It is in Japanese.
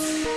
you